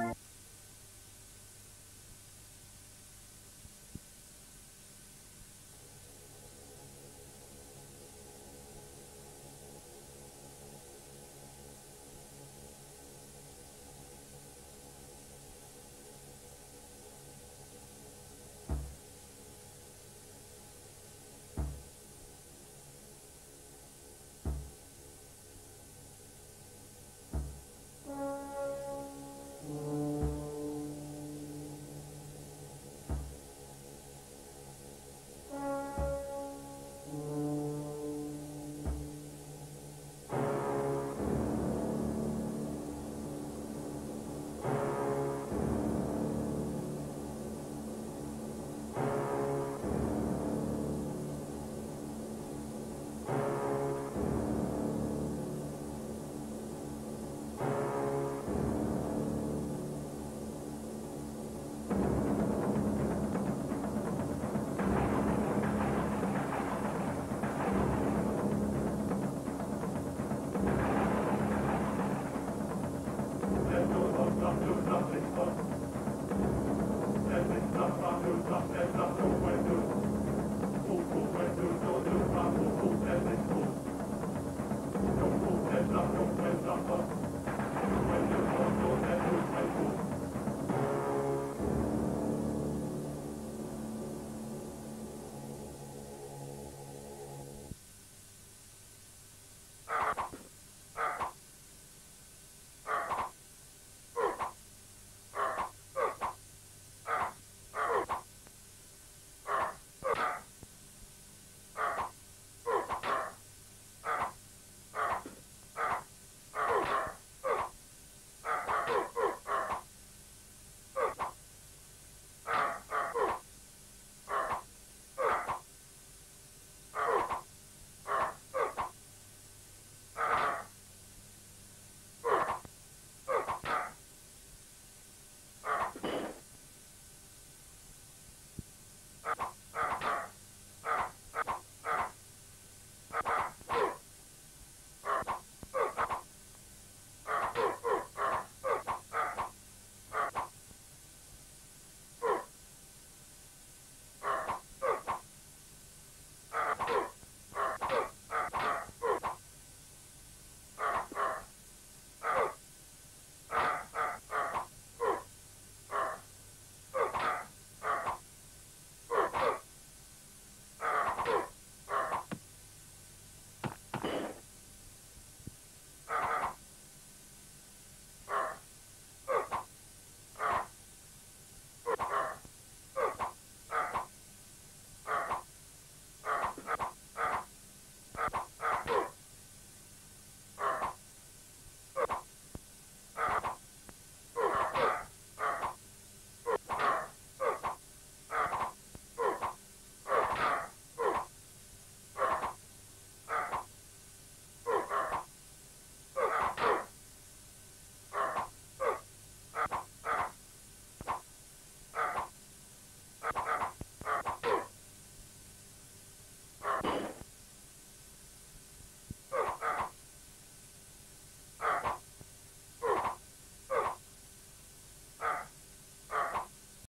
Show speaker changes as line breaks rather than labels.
you